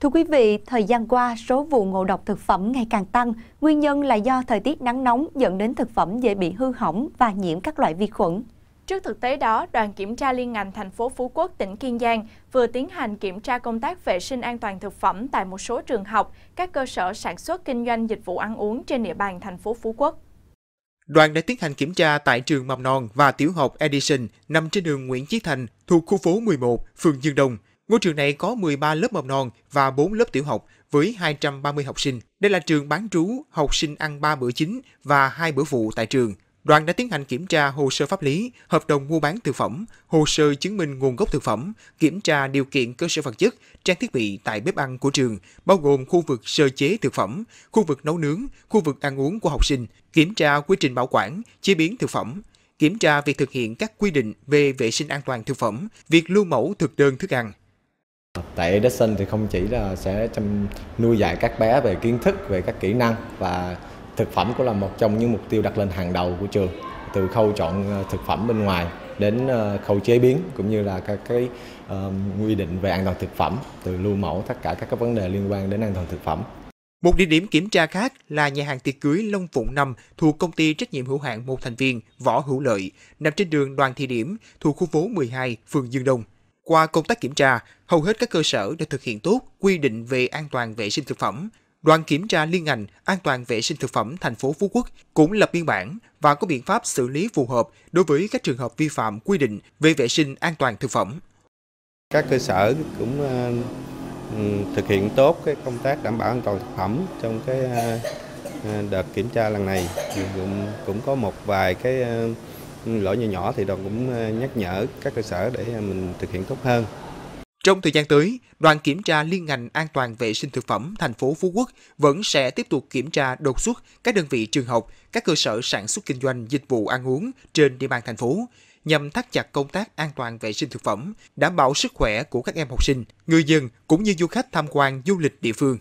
Thưa quý vị, thời gian qua, số vụ ngộ độc thực phẩm ngày càng tăng. Nguyên nhân là do thời tiết nắng nóng dẫn đến thực phẩm dễ bị hư hỏng và nhiễm các loại vi khuẩn. Trước thực tế đó, đoàn kiểm tra liên ngành thành phố Phú Quốc, tỉnh Kiên Giang vừa tiến hành kiểm tra công tác vệ sinh an toàn thực phẩm tại một số trường học, các cơ sở sản xuất kinh doanh dịch vụ ăn uống trên địa bàn thành phố Phú Quốc. Đoàn đã tiến hành kiểm tra tại trường mầm non và tiểu học Edison nằm trên đường Nguyễn Chí Thành thuộc khu phố 11, phường Dương Đông. Ngôi trường này có 13 lớp mầm non và 4 lớp tiểu học với 230 học sinh. Đây là trường bán trú, học sinh ăn 3 bữa chính và 2 bữa phụ tại trường. Đoàn đã tiến hành kiểm tra hồ sơ pháp lý, hợp đồng mua bán thực phẩm, hồ sơ chứng minh nguồn gốc thực phẩm, kiểm tra điều kiện cơ sở vật chất, trang thiết bị tại bếp ăn của trường, bao gồm khu vực sơ chế thực phẩm, khu vực nấu nướng, khu vực ăn uống của học sinh, kiểm tra quy trình bảo quản, chế biến thực phẩm, kiểm tra việc thực hiện các quy định về vệ sinh an toàn thực phẩm, việc lưu mẫu thực đơn thức ăn. Tại Edison thì không chỉ là sẽ chăm nuôi dạy các bé về kiến thức, về các kỹ năng và thực phẩm cũng là một trong những mục tiêu đặt lên hàng đầu của trường từ khâu chọn ờ, thực phẩm bên ngoài đến ờ, khâu chế biến cũng như là các cái uh, quy định về an toàn thực phẩm từ lưu mẫu tất cả các cái vấn đề liên quan đến an toàn thực phẩm. Một địa điểm kiểm tra khác là nhà hàng tiệc cưới Long Phụng 5 thuộc công ty trách nhiệm hữu hạn một thành viên Võ Hữu Lợi, nằm trên đường Đoàn Thị Điểm thuộc khu phố 12, phường Dương Đông. Qua công tác kiểm tra, hầu hết các cơ sở đã thực hiện tốt quy định về an toàn vệ sinh thực phẩm, Đoàn kiểm tra liên ngành an toàn vệ sinh thực phẩm thành phố Phú Quốc cũng lập biên bản và có biện pháp xử lý phù hợp đối với các trường hợp vi phạm quy định về vệ sinh an toàn thực phẩm. Các cơ sở cũng ờ, ừ, thực hiện tốt cái công tác đảm bảo an toàn thực phẩm trong cái ờ, ờ, đợt kiểm tra lần này cũng cũng có một vài cái lỗi nhỏ nhỏ thì đoàn cũng ờ, nhắc nhở các cơ sở để ờ, mình thực hiện tốt hơn. Trong thời gian tới, đoàn kiểm tra liên ngành an toàn vệ sinh thực phẩm thành phố Phú Quốc vẫn sẽ tiếp tục kiểm tra đột xuất các đơn vị trường học, các cơ sở sản xuất kinh doanh dịch vụ ăn uống trên địa bàn thành phố nhằm thắt chặt công tác an toàn vệ sinh thực phẩm, đảm bảo sức khỏe của các em học sinh, người dân cũng như du khách tham quan du lịch địa phương.